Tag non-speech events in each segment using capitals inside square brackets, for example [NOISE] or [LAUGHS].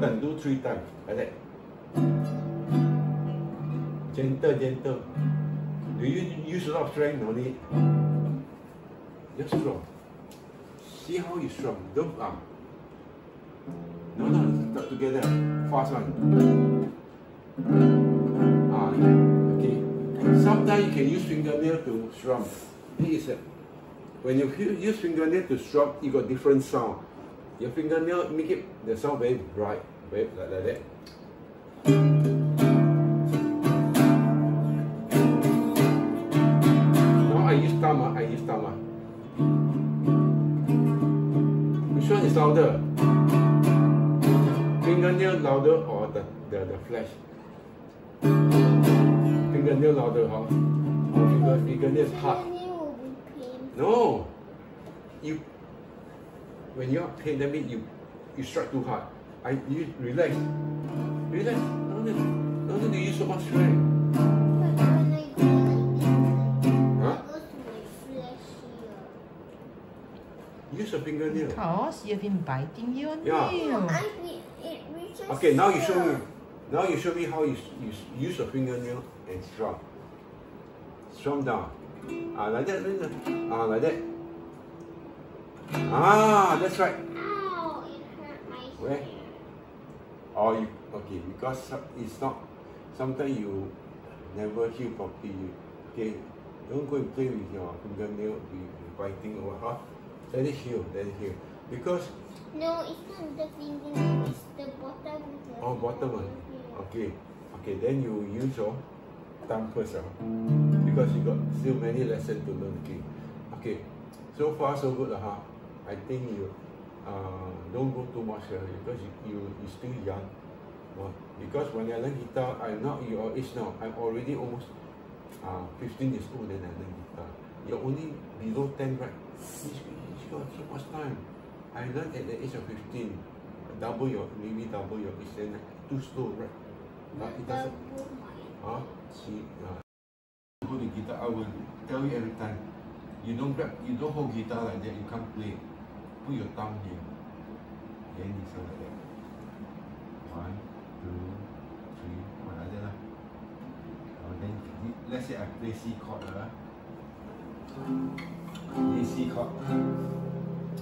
turn, do three times, like that. Gentle, gentle. Do you use a lot of strength? No need. Just strong. See how you strong. Don't arm. No, no, start together. Fast one. Ah, okay. Sometimes you can use fingernail to strum. This is a, when you use fingernail to strum, you got different sound. Your fingernail make it the sound very bright, very like, like that. Now I use thumb, ah, I use thumb. Ah. Which one is louder? Fingernail louder or the, the, the flesh? Fingernail louder, huh? Finger, fingernail is hard. No! You when you are pain, that means you you strike too hard. I you relax. Relax. No need, need to use so much strength. Use a fingernail. Because you've been biting your Yeah. nail. Okay, now you show me. Now you show me how you, you use a fingernail and strum. Strum down. Ah, like that, like that. Ah, like that. Ah, that's right. Ow, it hurt my Where? Or you okay because it's not. Sometimes you never heal properly. Okay, don't go and play with your fingernail, with biting or what. Huh? Let it heal. Let it heal. Because No, it's not the fingernail, it's the bottom the Oh, bottom one. Okay. Okay, then you use your thumb first, ah. because you got still many lessons to learn. Okay. Okay. So far, so good, huh? I think you uh, don't go too much uh, because you, you you still young. Uh, because when I learn guitar, I'm not your age now. I'm already almost uh, 15 years old and I learn guitar. You're only below 10, right? He's, he's got so much time. I learned at the age of 15. Double your, maybe double your age, then too slow, right? But it doesn't. Huh? See, uh, go to guitar, I will tell you every time. You don't grab, you don't hold guitar like that, you can't play. Put your thumb here. Then you sound like that. One, two, three, one like that lah. Uh, then let's say I play C chord lah. This C chord.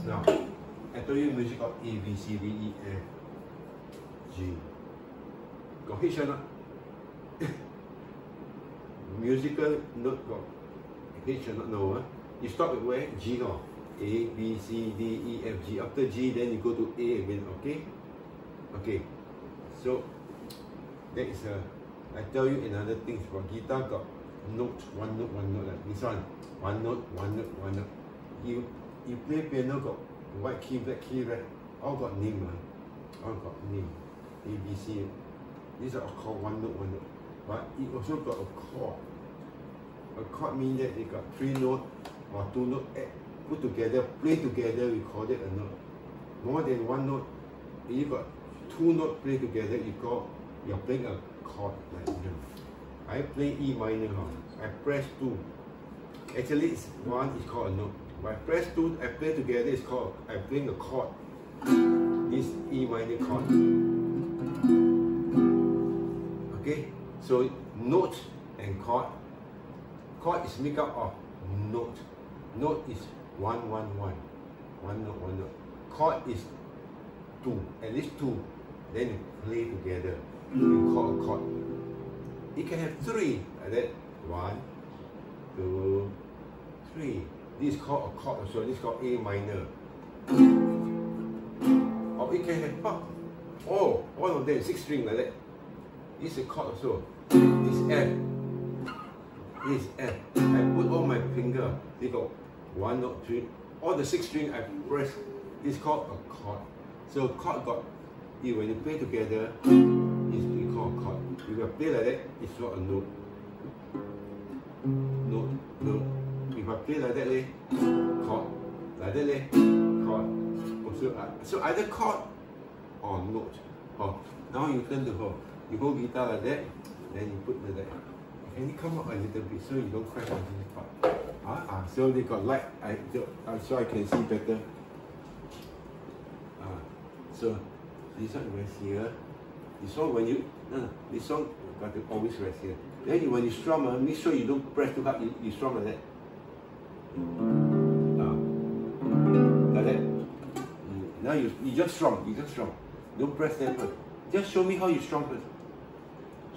Now, I told you music chord A, B, C, D, E, F, G. Got H or not? musical note got H or not? No. Huh? You stop at where? G No. A, B, C, D, E, F, G. After G, then you go to A again, okay? Okay. So, that is a, I tell you another thing for guitar got note, one note, one note, like this one. One note, one note, one note. You, you play piano got white key, black key, right? All got name, huh? All got name. A, B, C. These are all called one note, one note. But it also got a chord. A chord means that it got three notes or two notes add, put together, play together, we call it a note. More than one note, if you got two notes play together, you call you're playing a chord like you. I play E minor? I press two. Actually, it's one is called a note. But I press two, I play together, it's called I'm playing a chord. This E minor chord. Okay, so note and chord. Chord is made up of note. Note is one, one, one. One note, one note. Chord is two, at least two. Then you play together. You call a chord. It can have three, like that. One, two, three. This is called a chord also. This is called A minor. Or it can have five. Oh, one of them, six string like that. This is a chord also. This F. This is F. I put all my finger. They got one note, three. All the six string I press. Is called a chord. So chord got, you when you play together, it's we call a chord. If you play like that, it's not a note. Note, note. If I play like that, leh, chord. Like that, leh, chord. Also, uh, so either chord or note. Oh, now you turn to hold. You hold guitar like that, then you put the that. Can you come up a little bit so you don't crack on this part? Ah, so they got light. I so, I can see better. Ah, so this one rest here. This one when you no, no, this one got to always rest here. Then you, when you strum, uh, make sure you don't press too hard. You, you strum like that. Ah. like that. Now you you just strum. You just strum. Don't press that first. Just show me how you strum first.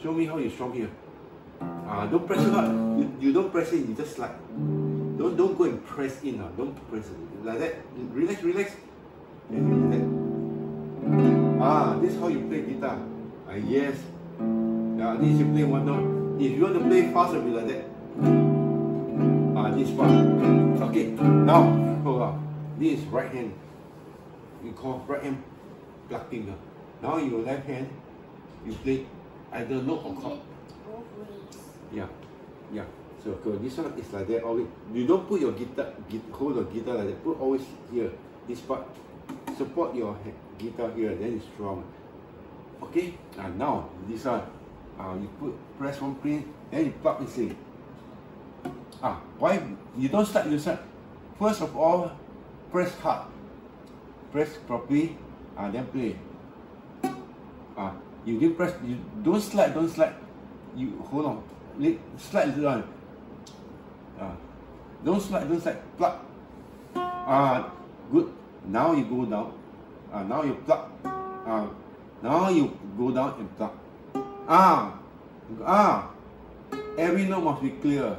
Show me how you strum here. Ah, don't press too hard. You, you don't press it. You just slide. Don't don't go and press in. Uh. Don't press it like that. Relax, relax. And that. Ah, this is how you play guitar. Ah, yes. Yeah, this you play one note. If you want to play fast, it'll be like that. Ah, this part. Okay, now, hold on. This is right hand. You call right hand plucking. ah. Now your left hand, you play either note or chord. Both ways. Yeah, yeah. So go. This one is like that. Always. You don't put your guitar, gui- hold your guitar like that. Put always here. This part. Support your guitar here. Then it's strong. Okay. And now this one. Uh, you put press one pin. Then you plug this in. Ah, why you don't start? You start. First of all, press hard. Press properly. Ah, then play. Ah, you didn't press. You don't slide. Don't slide. You hold on. Let slide it on. Ah, don't slide. Don't slide. Plug. Ah, good. Now you go down. Ah, now you plug. Ah, now you go down and plug. Ah, ah. Every note must be clear.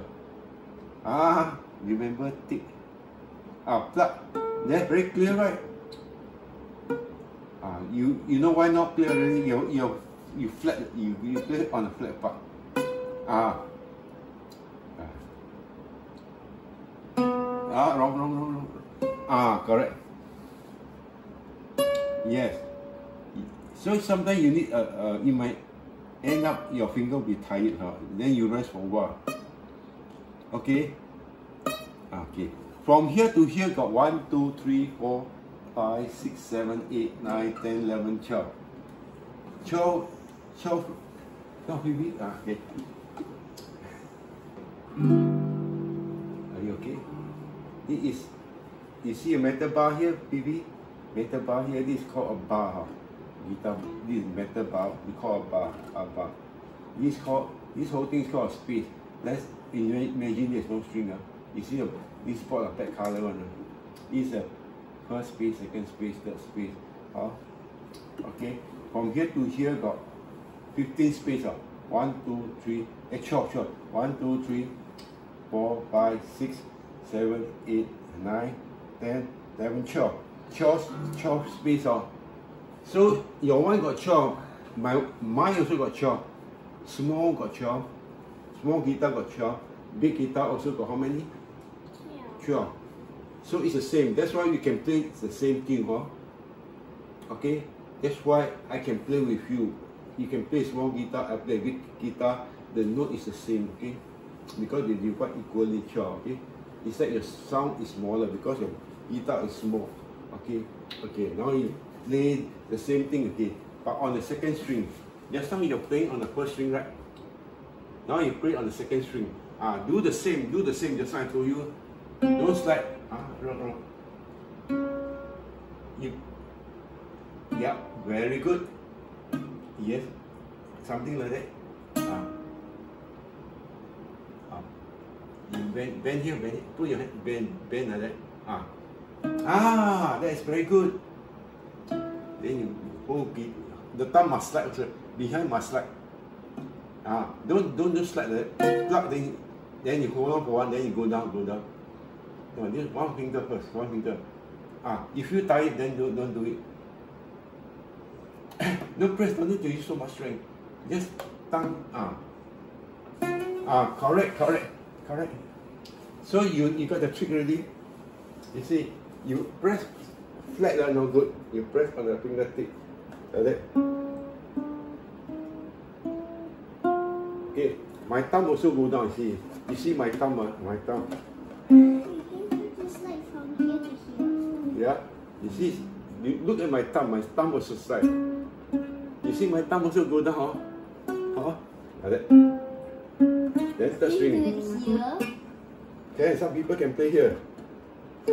Ah, remember tick. Ah, plug. That's very clear, right? Ah, you you know why not clear already? You you flat you you play on a flat part. Ah. Ah. Wrong, wrong, wrong, wrong. Ah, correct. Yes. So sometimes you need a, uh, you might end up your finger will be tired, huh? Then you rest for a while. Okay. Okay. From here to here got 1, 2, 3, 4, 5, 6, 7, 8, 9, 10, 11, 12. 12, 12, 12 baby. Ah, okay. Are you okay? It is, you see a metal bar here, baby? Metal bar here, this is called a bar. Guitar, this is metal bar, we call a bar, a bar. This called, this whole thing is called a space. Let's imagine there's no string. Uh. You see a, this spot of that color one. Uh. This is a first space, second space, third space. Huh? Okay, from here to here got 15 space. Uh. 1, 2, 3, eh, 12, 12. 1, 2, 3, 4, 5, 6, 7, 8, 9, 10, 11, 12. 12, 12 space. Uh. So your one got 12, my, mine also got 12. Small got 12, small guitar got 12, big guitar also got how many? Yeah. 12. So it's the same. That's why you can play the same thing, huh? Okay? That's why I can play with you. You can play small guitar, I play big guitar. The note is the same, okay? Because they divide equally 12, okay? It's like your sound is smaller because your guitar is small. Okay? Okay, now you play the same thing again, but on the second string. Just now you're playing on the first string, right? Now you play on the second string. Ah, do the same, do the same. Just like I told you, don't slide. Ah, wrong, wrong. You, yeah, very good. Yes, something like that. Ah, ah. You bend, bend here, bend. Put your hand, bend, bend like that. Ah, ah, that's very good. Then you hold it. The thumb must slide also. Behind must slide. Ah, don't don't just slide like that. Plug then then you hold on for one, then you go down, go down. No, this one finger first, one finger. Ah, if you it, then don't don't do it. [COUGHS] don't press, don't need to use so much strength. Just tongue. Ah, ah, correct, correct, correct. So you you got the trick already. You see, you press flat like no good. You press on the fingertip like. Okay, my thumb also go down. You see, you see my thumb, ah, my thumb. Yeah, you see, you look at my thumb. My thumb also slide. You see my thumb also go down, huh? Huh? Like that. Then third Can string. do? Okay, some people can play here. Uh,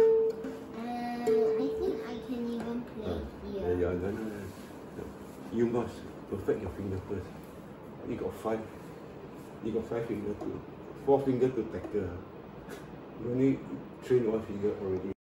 I think I can even play Yeah, here. yeah, no, no, no. You must perfect your finger first. You got five. You got five finger to four finger to tackle. [LAUGHS] You only train one finger already.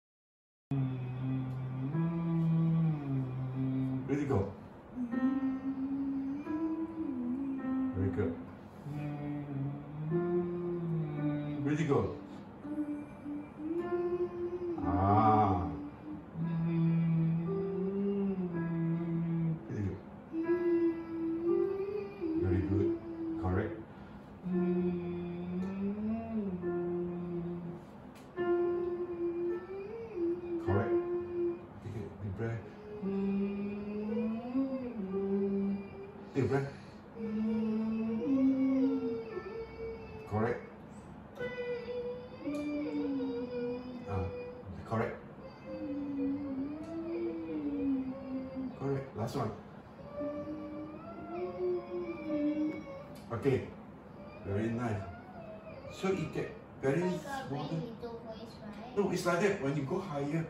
Like that. When you go higher,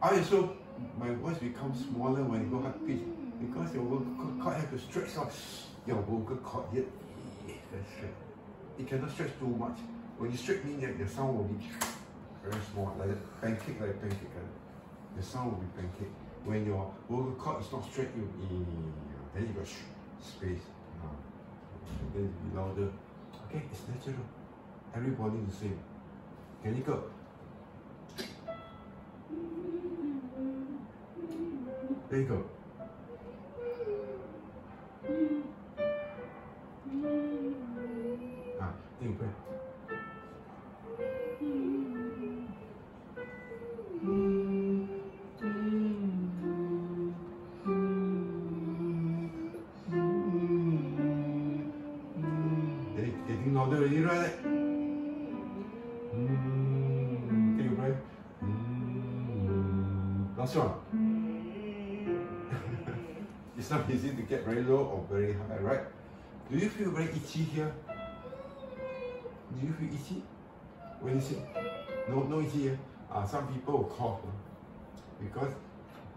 I also my voice becomes smaller when you go high pitch because your vocal cord have to stretch out. Your vocal cord here, stretch. It cannot stretch too much. When you stretch mean that the sound will be very small, like a pancake, like pancake. The sound will be pancake. When your vocal cord is not straight, you then you got space. Ah. Then it be louder. Okay, it's natural. Everybody the same. Can you go? There you go. Very itchy here? Do you feel itchy? When you say no, no itchy here. Uh, some people cough because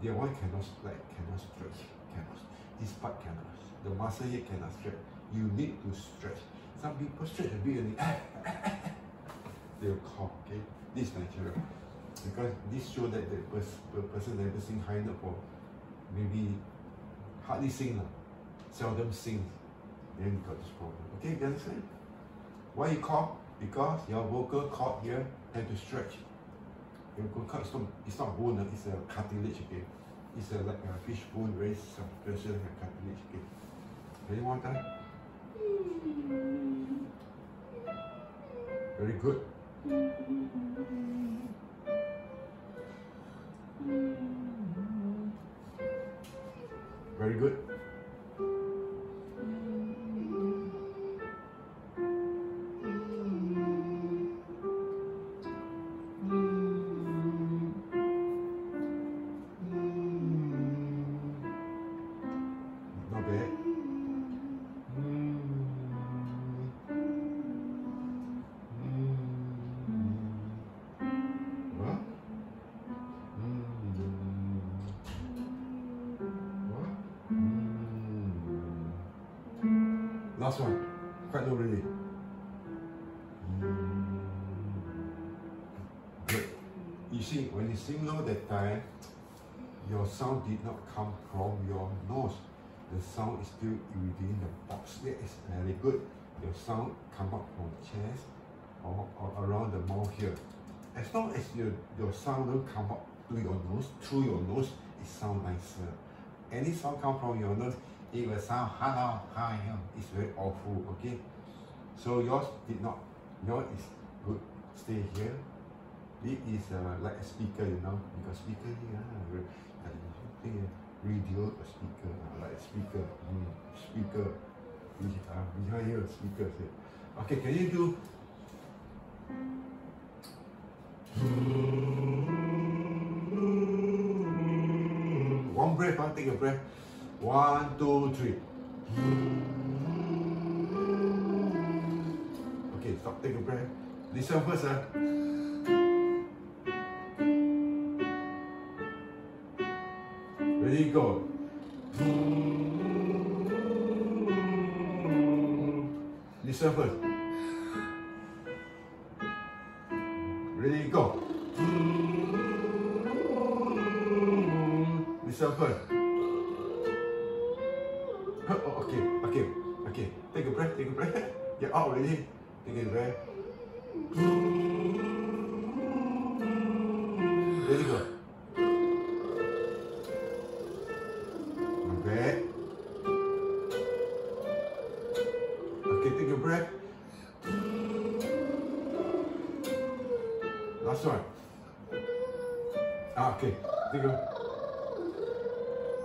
their one cannot like cannot stretch, cannot. This part cannot. The muscle here cannot stretch. You need to stretch. Some people stretch a bit and they, [LAUGHS] they'll cough. Okay, this is natural because this show that the pers- person never sing high note for maybe hardly sing, seldom sings, then you got this problem. Okay, you understand? Why you cough? Because your vocal cord here have to stretch. Your vocal cord is not, it's not bone, ah, it's a cartilage, okay? It's a, like a fish bone, very special like cartilage, okay? Ready one time? Very good. Very good. Still within the box. That is very good. Your sound come up from chest or, or around the mouth here. As long as your, your sound don't come up to your nose, through your nose, it sound nicer. Any sound come from your nose, it will sound hello, hi. It's very awful, okay? So yours did not. Yours is good. Stay here. It is uh, like a speaker, you know. because speaker here. ah, say, radio, a speaker, ah, like a speaker. Mm, speaker. Uh, behind here, speaker. Here. Okay, can you do One breath, huh? take a breath. One, two, three. Okay, stop, take a breath. Listen first, huh? Ready,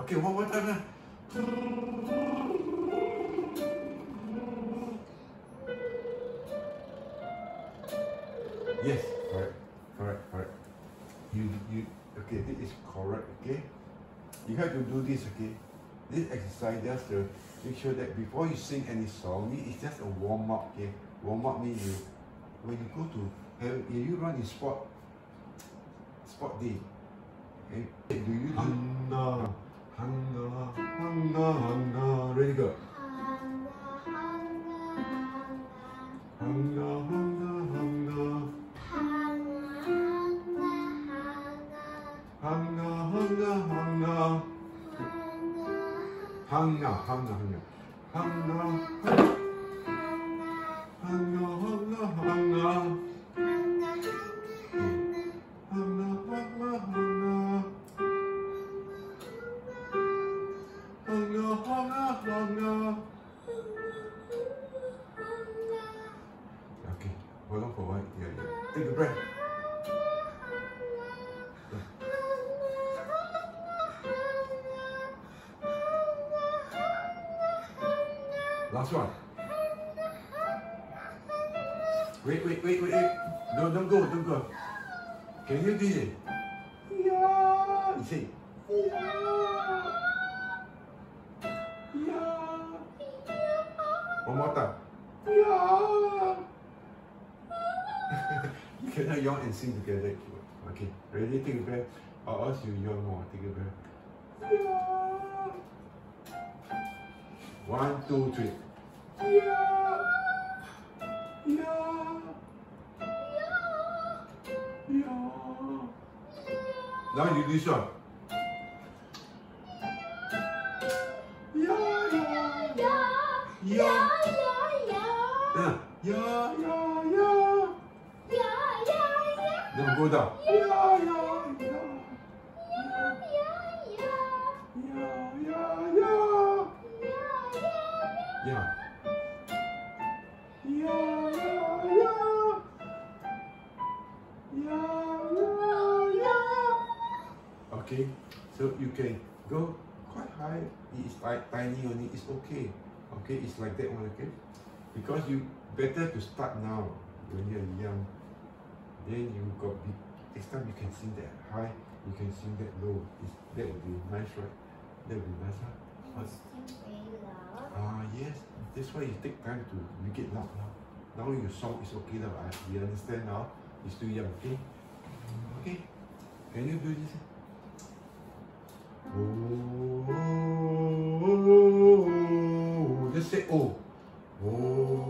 Okay, one more time. Yes, correct, correct, correct. You, you, okay, this is correct, okay? You have to do this, okay? This exercise just to make sure that before you sing any song, it's just a warm up, okay? Warm up means you, when you go to, if you run in sport, sport day, okay? Do you do? Ah, 한가 한가 한가. 레디 고 한가 한가 한가. 한가 한가 한가. 한가 한가 한가. 한가 한가 한가 한가. Take breath. Last one. Wait, wait, wait, wait, wait. No, don't go, don't go. Can you do it? Yeah. You say, yeah. Yeah. One more time. Yeah. You cannot yawn and sing together. Okay, ready? Take a breath. Or else you yawn more. Take a breath. One, two, three. Yeah. Yeah. Yeah. Now you do this one. Yeah, yeah. Yeah. Yeah, yeah, yeah, Yeah, yeah, yeah. Okay, so you can go quite high. It's like tiny only. It's okay. Okay, it's like that one. Okay, because you better to start now when you're young. Then you got big. Next time you can sing that high. You can sing that low. It's, that would be nice, right? That would be nice, huh? Ah, yes. That's why you take time to make it loud now. Now your song is okay now. I, we understand now. You're still young, okay? Okay. Can you do this? Oh, just say oh. Oh.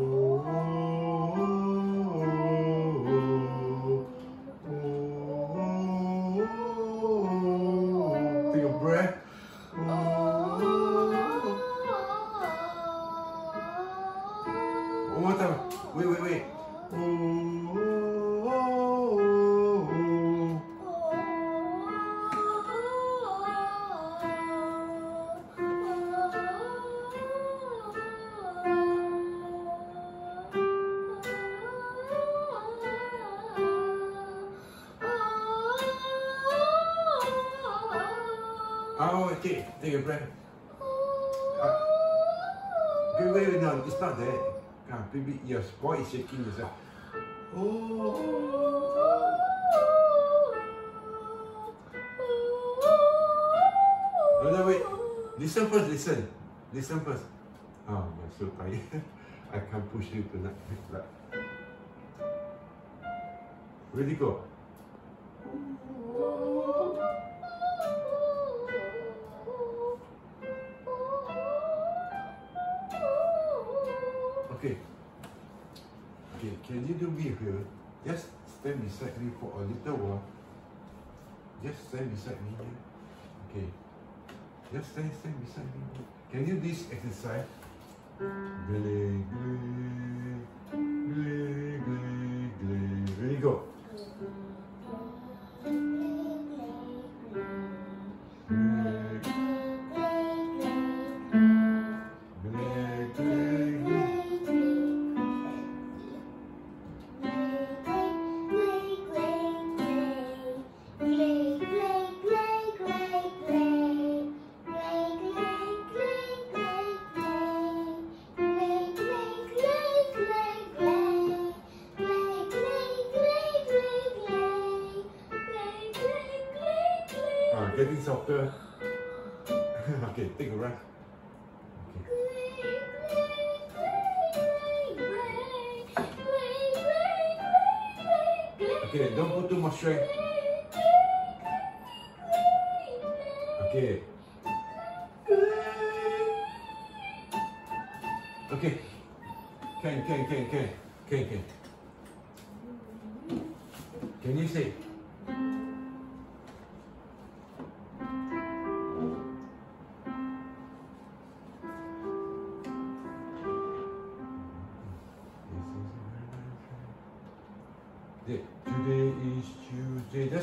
Body shaking is like, oh. No, no, wait. Listen first, listen. Listen first. Oh, I'm so tired. I can't push you tonight. Where'd you go? Okay. Okay, can you do me here? Just stand beside me for a little while. Just stand beside me here. Okay. Just stand, stand beside me. Can you do this exercise? Glay, glay, glay, glay, glay. Ready, go.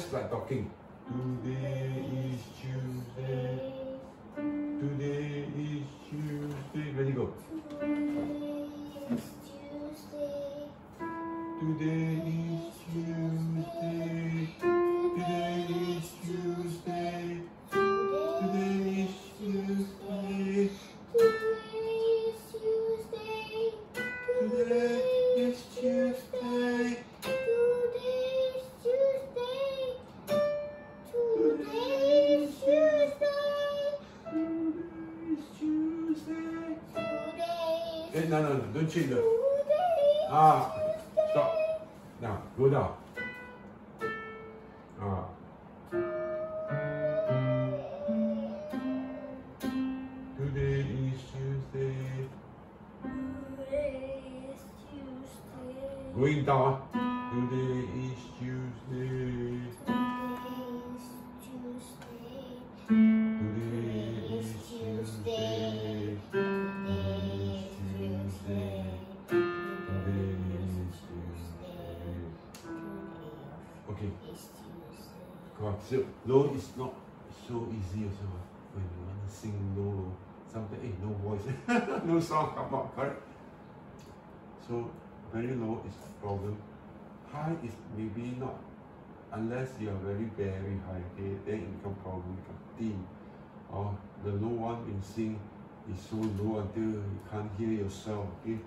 That's like talking. Today is Tuesday. No, Okay. On. So low is not so easy also. ah. When you want to sing low, sometimes eh, no voice, [LAUGHS] no sound come out, correct? So very low is problem. High is maybe not, unless you are very very high. Okay, then it become problem, become thin. Or the low one in sing is so low until you can't hear yourself. Okay,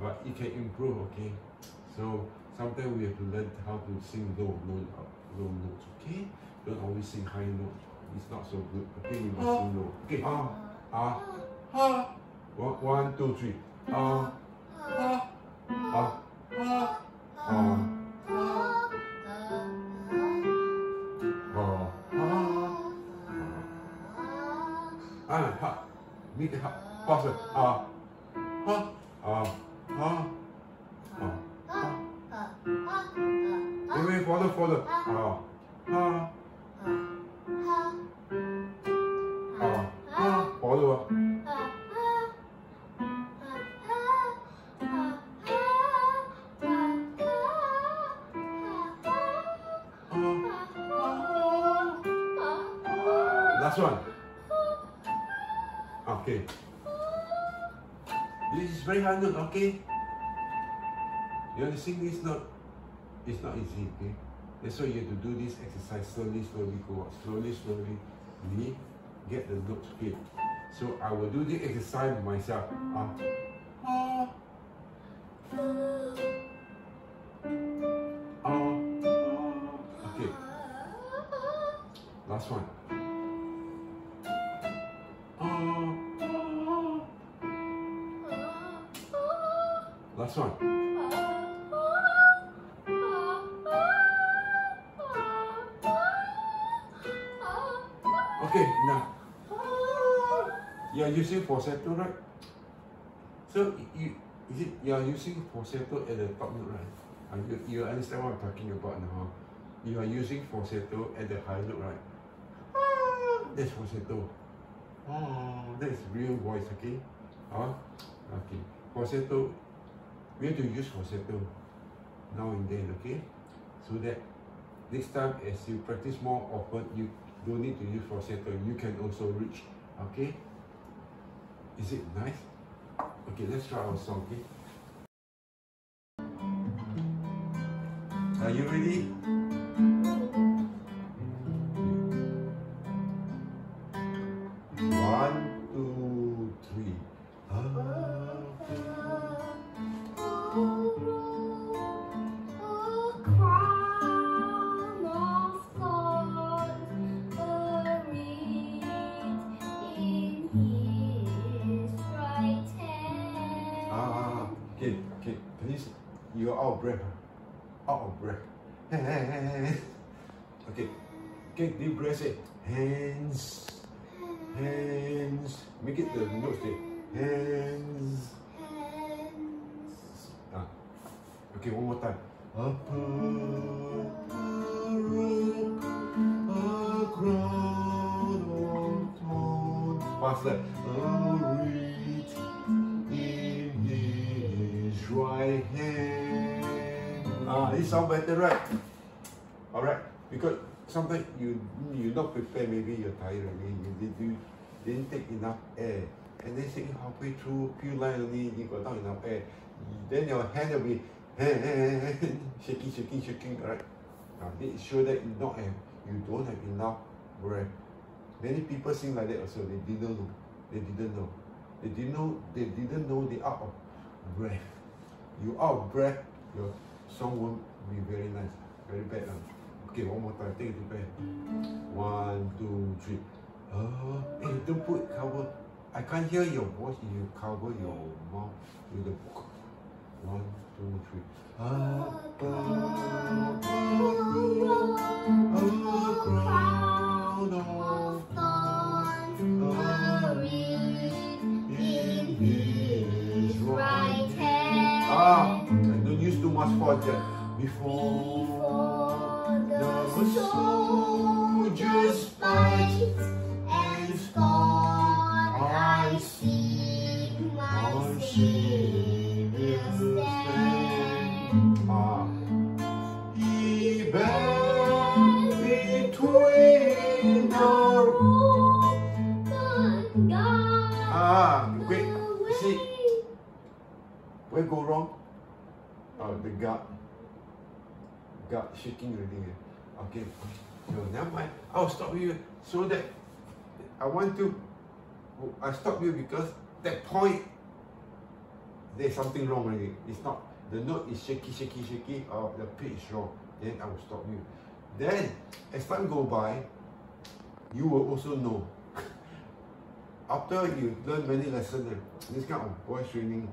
but it can improve. Okay, so sometimes we have to learn how to sing low, low, low notes. Okay, don't always sing high notes. It's not so good. Okay, you must sing low. Okay, ah, ah, ah. One, one, two, three. Ah, ah, ah, ah, ah. Ah, ah, ha, make it ha, it, ah, Very hard note, okay? You want to sing this note? It's not easy, okay? That's why you have to do this exercise slowly, slowly, go up. Slowly, slowly, me get the notes okay. So I will do the exercise myself. Ah. Ah. Ah. You are using falsetto, right? So you Is it you are using falsetto at the top note, right? Uh, you, you understand what I'm talking about now? You are using falsetto at the high note, right? Ah, that's falsetto. Ah, that's real voice, okay? Huh? Okay. Falsetto, we have to use falsetto now and then, okay? So that next time as you practice more often, you don't need to use falsetto. You can also reach, okay? Is it nice? Okay, let's try our song, okay? Are you ready? Sound better, right? All right, because sometimes you you not prepared. Maybe you're tired already. You, did, you didn't take enough air, and then sing halfway through few lines only, you got not enough air. Then your hand will be [LAUGHS] shaking, shaking, shaking. All right. Now make sure that you not have you don't have enough breath. Many people sing like that also. They didn't know. They didn't know. They didn't know. They didn't know they out of breath. You out of breath, your song won't be very nice. Very bad. Huh? Okay, one more time. Take. One, two, three. Uh, hey, don't put cover. I can't hear your voice if you cover your mouth with the book. One, two, three. Above. Ah, don't use too much force there. Before the soldiers fight and scorn, I see my Savior stand. Ah, he bent between the Ah, wait, see, where go wrong? Oh, the gut. Gut shaking already. Okay, so never mind. I'll stop you so that I want to. I stop you because that point there's something wrong already. It's not the note is shaky, shaky, shaky, or the pitch is wrong. Then I will stop you. Then as time go by, you will also know. [LAUGHS] After you learn many lessons, this kind of voice training,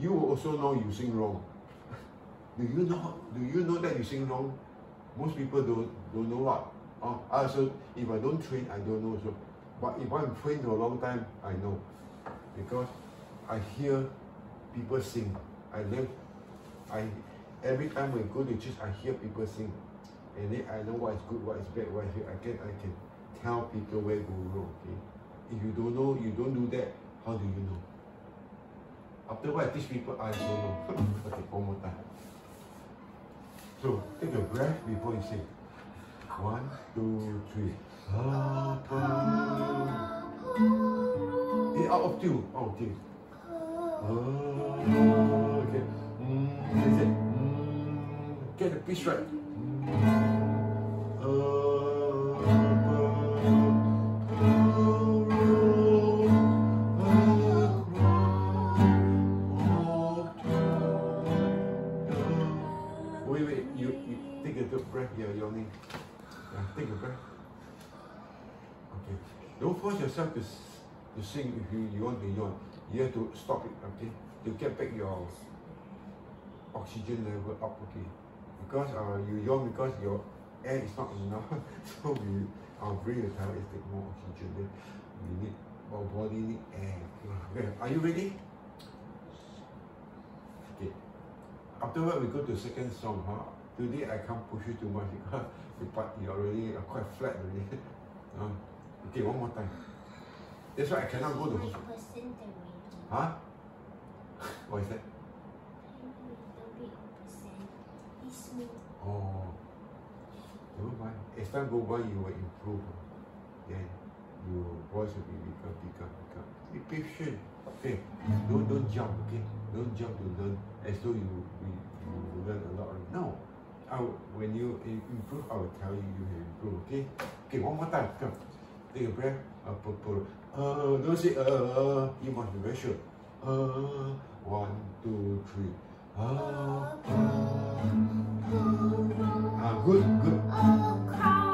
you will also know you sing wrong. Do you know? Do you know that you sing wrong? Most people don't don't know what. Uh, I also, if I don't train, I don't know. So, but if I'm trained for a long time, I know because I hear people sing. I learn. I every time I go to church, I hear people sing, and then I know what is good, what is bad, what is good. I can I can tell people where go wrong. Okay. If you don't know, you don't do that, how do you know? After what I teach people, I don't know. [LAUGHS] okay, one more time. So take a breath before you sing. One, two, three. Eh, out of tune. Out of. Ah, okay. Mm, that's it. Mm, get the pitch right. Take a breath. Okay. Don't force yourself to, to sing if you, you want to yawn. You have to stop it, okay? To get back your oxygen level up, okay? Because uh, you yawn because your air is not enough. [LAUGHS] so we, our brain will tell us take more oxygen. Then we need, our body need air. Okay. [LAUGHS] Are you ready? Okay. Afterward, we go to second song. Huh? Today I can't push you too much [LAUGHS] because you part you already uh, quite flat already. [LAUGHS] uh, okay, one more time. That's why I cannot go to hospital. Huh? [LAUGHS] what is that? Little bit of percent. It's me. Oh, never mind. As time go by, you will improve. Then your voice will be bigger, bigger, bigger. Be patient. Okay, don't don't jump. Okay, don't jump to learn as though you you, you learn a lot. already. No, Will, when you improve, I will tell you you will improve. Okay, okay. One more time. Come, take a breath. Uh, pu- pu- uh, don't say uh, uh. You must be very sure. Uh, one, two, three. Uh, uh, good, good. A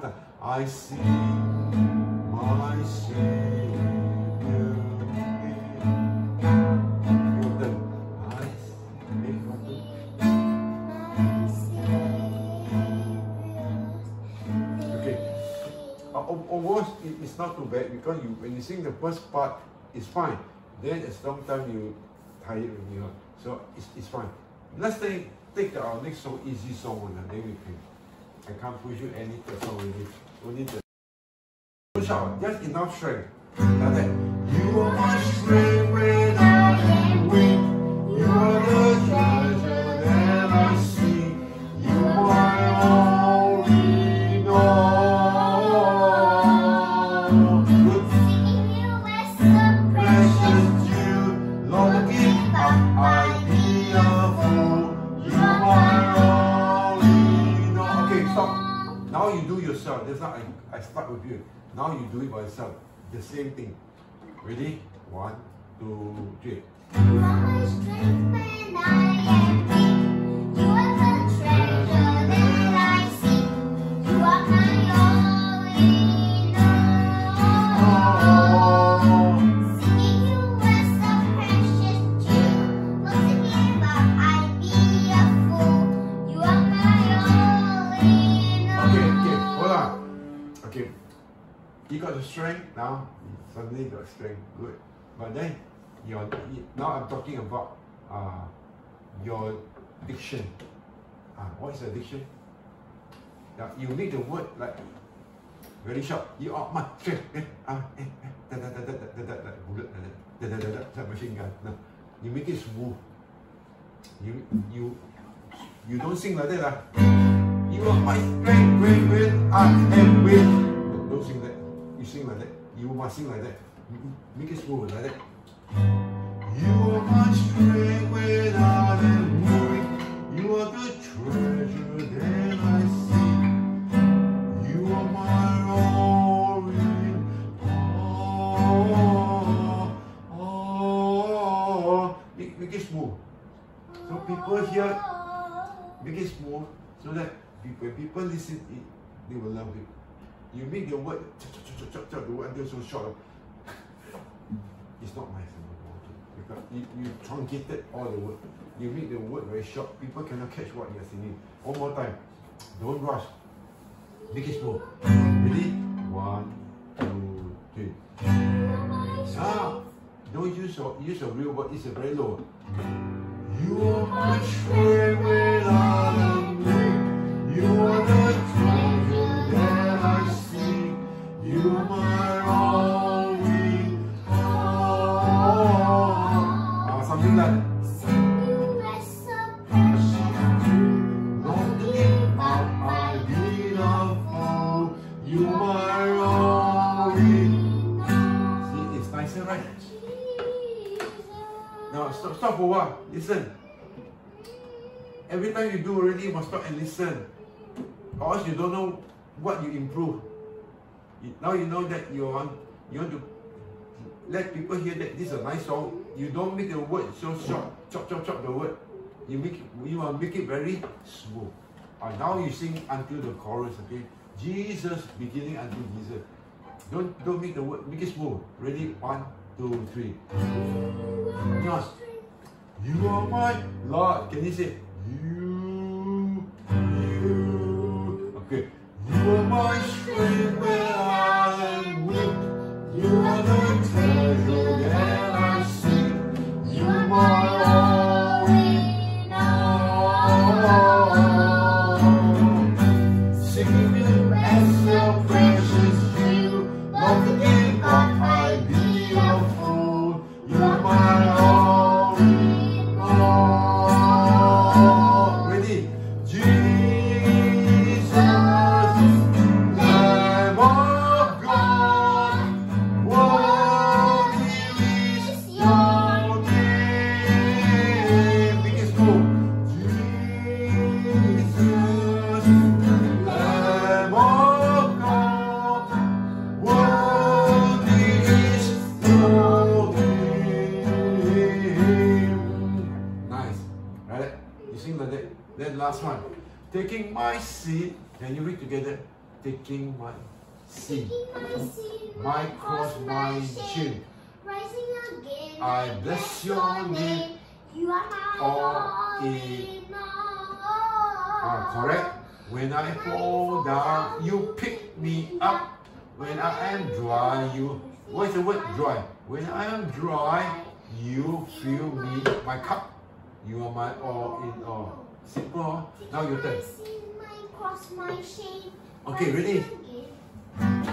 One. I see my Savior. Okay. Uh, al- almost it's not too bad because you when you sing the first part, it's fine. Then as long time you tired with you, so it's, it's fine. Let's take take our next song, easy song, and then we can. I can't push you any third song already. Only the push out, just enough strength. Like that. You are my strength Now you do it by yourself. The same thing. Ready? One, two, three. You got the strength now. Suddenly got strength. Good. But then your now I'm talking about uh, your diction. Uh, what is addiction? Yeah, you make the word like very sharp. You are my strength. Eh, ah, eh, eh, bullet, machine gun. No. You make it smooth. You you you don't sing like that. lah. You are my strength when, when I am. No, don't sing that. You sing like that. You must sing like that. Make it smooth like that. You are my strength I am weak. You are the treasure that I see. You are my all in all. all. Make, make it smooth. So people hear make it smooth so that when people listen it, they will love it. You make the word chop, chop, chop, the word until so short. it's not anymore. okay? Because you, you truncated all the word. You make the word very short. People cannot catch what you're singing. One more time. Don't rush. Make it smooth. Ready? One, two, three. Now, don't use your use your real word. It's a very low. You are my strength. You are the stop, stop for a while. Listen. Every time you do already, you must stop and listen. Or else you don't know what you improve. Now you know that you want you want to let people hear that this is a nice song. You don't make the word so short. Chop chop chop the word. You make you want make it very smooth. And now you sing until the chorus, okay? Jesus beginning until Jesus. Don't don't make the word make it smooth. Ready? One, two, three. Yours. You are my Lord. Can you say Taking my seat. My cross, my shame. Rising again. I bless your name. You are my All in all. Ah, correct. When I fall down, you pick me up. When I am dry, you. What is the word dry? When I am dry, you fill me my cup. You are my all in all. Simple. Now your turn. My cross, my shame. Okay, ready?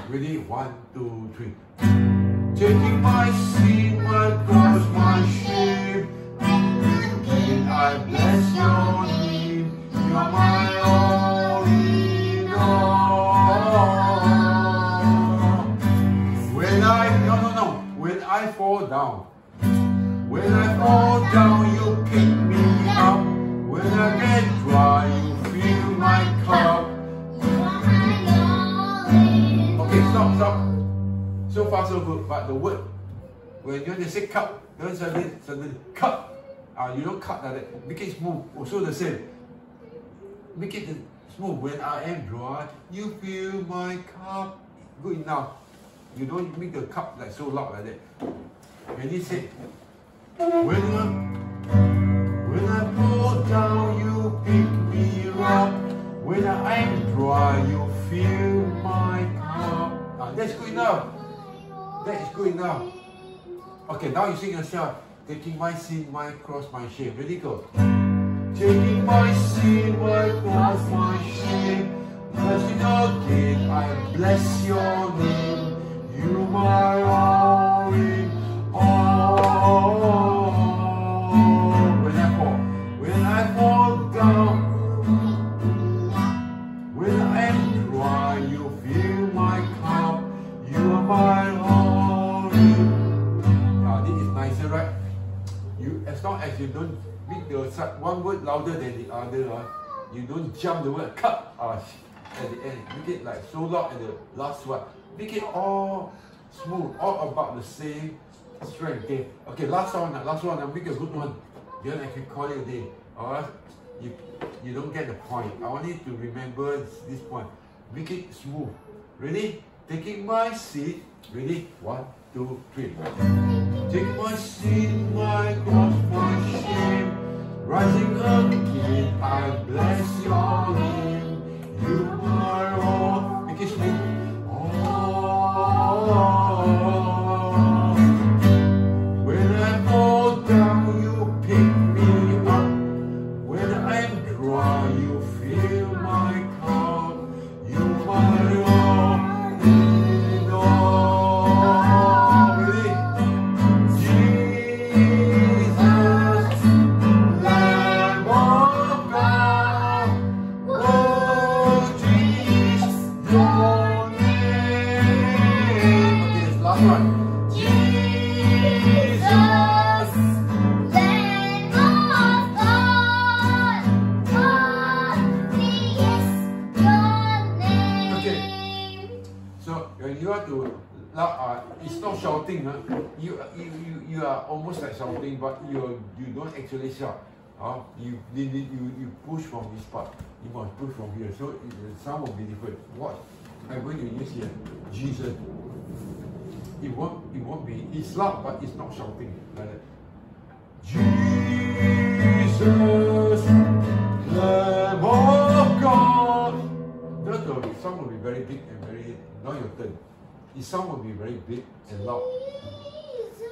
Ready? One, two, three. Taking my sin, my cross, my shame. Again, I bless your name. You are my all in all. When I no no no. When I fall down. When I fall down, you pick me up. When I get dry, you fill my cup. So far, so good. But the word, when you say cup, don't suddenly, suddenly, cup. Ah, you don't cut like that. Make it smooth. Also the same. Make it smooth. When I am dry, you fill my cup. Good enough. You don't make the cup like so loud like that. When you say, when I, when I fall down, you pick me up. When I am dry, you fill my cup. Ah, that's good enough. That is good enough. Okay, now you sing yourself. Taking my sin, my cross, my shame. Ready, go. Taking my sin, my cross, my shame. Blessing again, I bless your name. You my all in all. When I fall, when I fall down, as long as you don't make the one word louder than the other, ah, you don't jump the word cut sh- at the end. Make it like so loud at the last one. Make it all smooth, all about the same strength. Okay, okay. Last one, ah, last one. ah, Make a good one. Then I can call it a day. Alright, you you don't get the point. I want you to remember this point. Make it smooth. Ready? Taking my seat. Ready? One, two, three. Take my sin, my cross, my shame. Rising again, I bless your name. You are all. Make it. All. When I fall down, you pick me up. When I'm dry, you shout. Uh, you, you, you, you push from this part. You must push from here. So the sound will be different. What? I'm going to use here. Jesus. It won't, it won't be, it's loud, but it's not shouting. Like that. Jesus, Lamb of God. Will be, sound will be very big and very, now your turn. The sound will be very big and loud.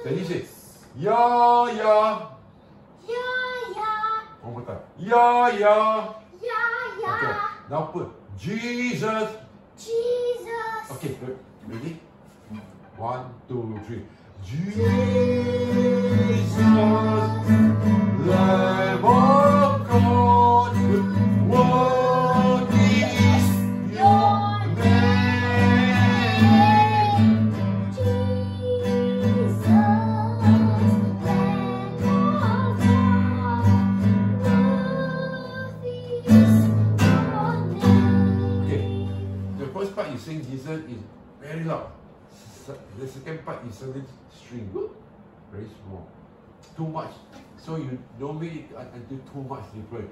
Then you say, yeah, yeah. Yeah, yeah, One more time. Yeah, yeah. yeah, Okay. yeah. Now put Jesus. Jesus. Okay, good. Ready? One, two, three. Jesus, until too much different.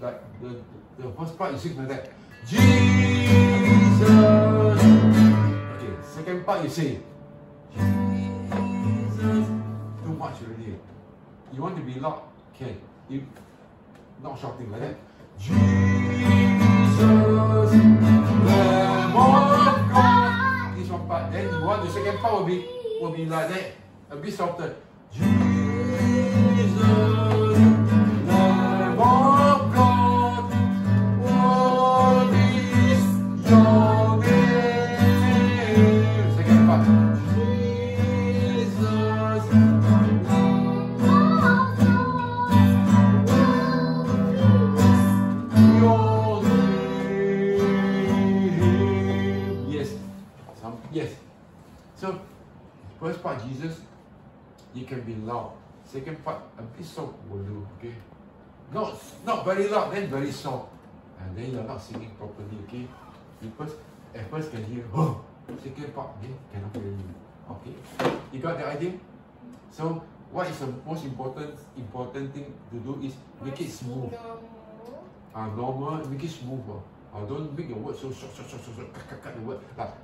Like the, the first part you sing like that. Jesus. Okay, second part you say Jesus. Too much already. You want to be loud? Can. You not shouting like that. Jesus, Lamb of God. This part. Then you want the second part will be will be like that. A bit softer. Jesus, Yes. So, first part, Jesus, you can be loud. Second part, a bit soft will do, okay? Not, not very loud, then very soft. And then you're not singing properly, okay? You first, at first can hear, oh, second part, okay, cannot hear you. Okay? You got the idea? So, what is the most important important thing to do is make it smooth. uh, normal, make it smooth. Uh. Don't make your word so short, short, short, short, short, cut, cut, cut the word. Like,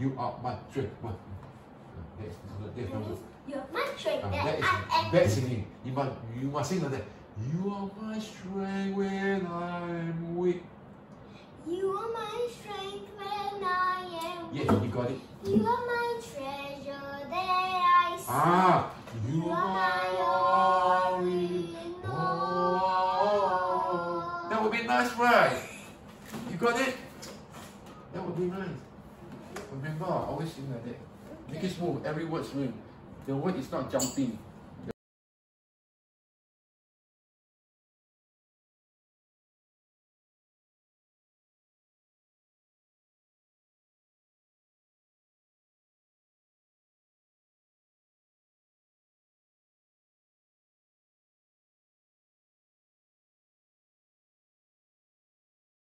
you are my. One. Uh, that's, that's not good. You're my strength. Uh, that that is bad singing. You must, you must sing like that. You are my strength when I'm weak. You are my strength when I am weak. Yes, you got it. You are my treasure that I see. Ah, You are my all in all. That would be nice, right? You got it? That would be nice. Remember, I always sing like that. Make it smooth, every word swing. The word is not jumping.